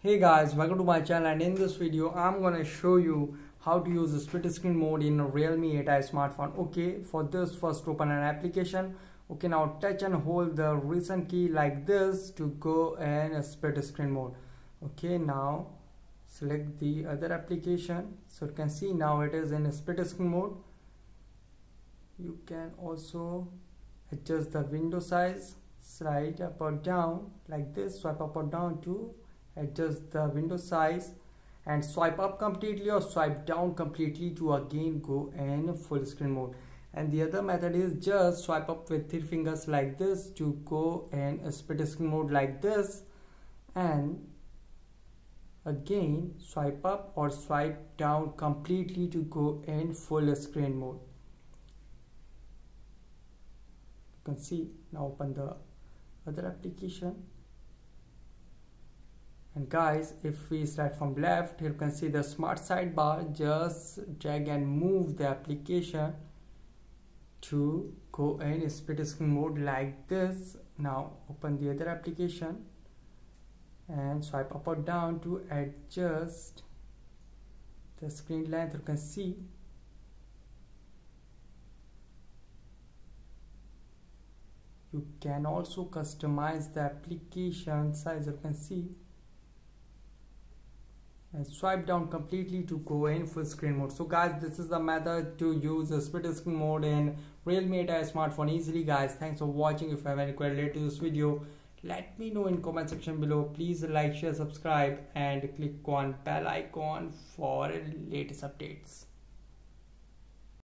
Hey guys, welcome to my channel and in this video I'm gonna show you how to use the split screen mode in a Realme 8i smartphone. Okay, for this first open an application. Okay, now touch and hold the recent key like this to go in split screen mode. Okay, now select the other application. So you can see now it is in split screen mode. You can also adjust the window size slide up or down like this swipe up or down to adjust the window size and swipe up completely or swipe down completely to again go in full screen mode. And the other method is just swipe up with three fingers like this to go in split screen mode like this and again swipe up or swipe down completely to go in full screen mode. You can see now open the other application and guys if we start from left you can see the smart sidebar just drag and move the application to go in split screen mode like this. Now open the other application and swipe up or down to adjust the screen length. You can see you can also customize the application size. You can see and swipe down completely to go in full screen mode. So guys this is the method to use the split screen mode in realme 8 smartphone easily guys. Thanks for watching. If you have any query related to this video let me know in comment section below. Please like share subscribe and click on bell icon for latest updates